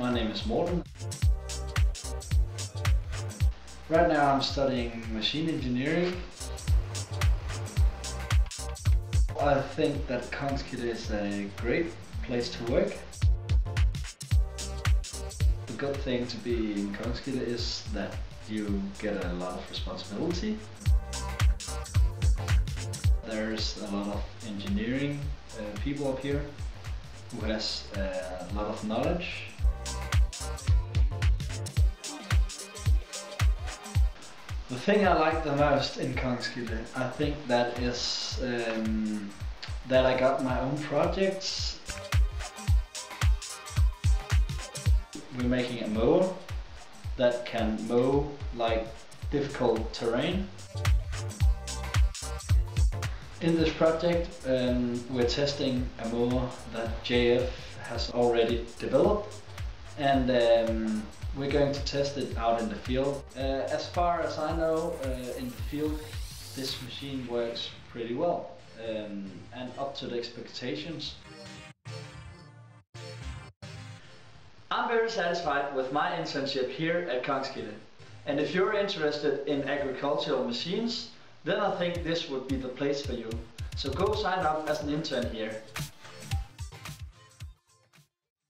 Thomas Morten. Right now I'm studying machine engineering. I think that Kongskilde is a great place to work. The good thing to be in Kongskilde is that you get a lot of responsibility. There's a lot of engineering uh, people up here who has uh, a lot of knowledge. The thing I like the most in Kongskilde, I think that is um, that I got my own projects. We're making a mower that can mow like difficult terrain. In this project, um, we're testing a mower that JF has already developed and um, we're going to test it out in the field. Uh, as far as I know, uh, in the field, this machine works pretty well um, and up to the expectations. I'm very satisfied with my internship here at Kongskilde. And if you're interested in agricultural machines, then I think this would be the place for you. So go sign up as an intern here.